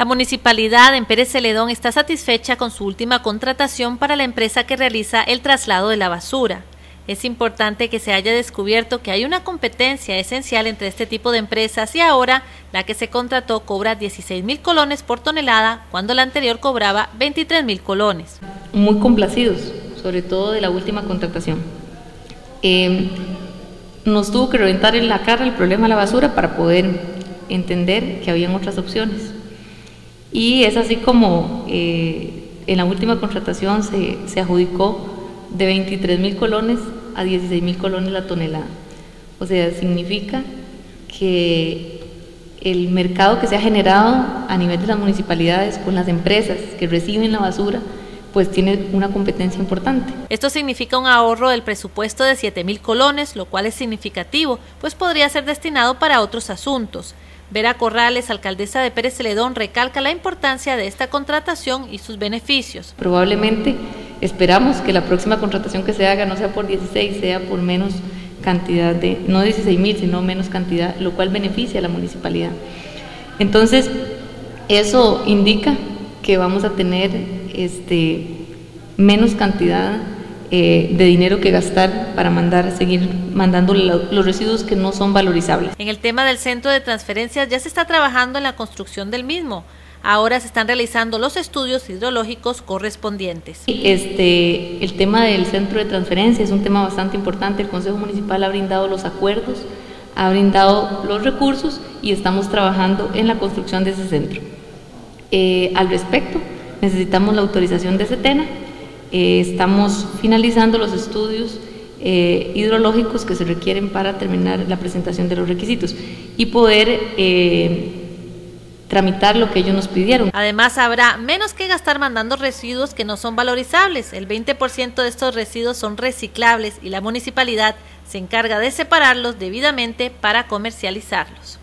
La municipalidad en Pérez Celedón está satisfecha con su última contratación para la empresa que realiza el traslado de la basura. Es importante que se haya descubierto que hay una competencia esencial entre este tipo de empresas y ahora la que se contrató cobra 16 mil colones por tonelada cuando la anterior cobraba 23 mil colones. Muy complacidos, sobre todo de la última contratación. Eh, nos tuvo que reventar en la cara el problema de la basura para poder entender que habían otras opciones. Y es así como eh, en la última contratación se, se adjudicó de 23 mil colones a 16 mil colones la tonelada. O sea, significa que el mercado que se ha generado a nivel de las municipalidades con las empresas que reciben la basura, pues tiene una competencia importante. Esto significa un ahorro del presupuesto de 7 mil colones, lo cual es significativo, pues podría ser destinado para otros asuntos. Vera Corrales, alcaldesa de Pérez Celedón, recalca la importancia de esta contratación y sus beneficios. Probablemente esperamos que la próxima contratación que se haga no sea por 16, sea por menos cantidad de, no 16 mil, sino menos cantidad, lo cual beneficia a la municipalidad. Entonces, eso indica que vamos a tener este, menos cantidad eh, de dinero que gastar para mandar, seguir mandando los residuos que no son valorizables. En el tema del centro de transferencias ya se está trabajando en la construcción del mismo. Ahora se están realizando los estudios hidrológicos correspondientes. Este, el tema del centro de transferencia es un tema bastante importante. El Consejo Municipal ha brindado los acuerdos, ha brindado los recursos y estamos trabajando en la construcción de ese centro. Eh, al respecto, necesitamos la autorización de SETENA eh, estamos finalizando los estudios eh, hidrológicos que se requieren para terminar la presentación de los requisitos y poder eh, tramitar lo que ellos nos pidieron. Además, habrá menos que gastar mandando residuos que no son valorizables. El 20% de estos residuos son reciclables y la municipalidad se encarga de separarlos debidamente para comercializarlos.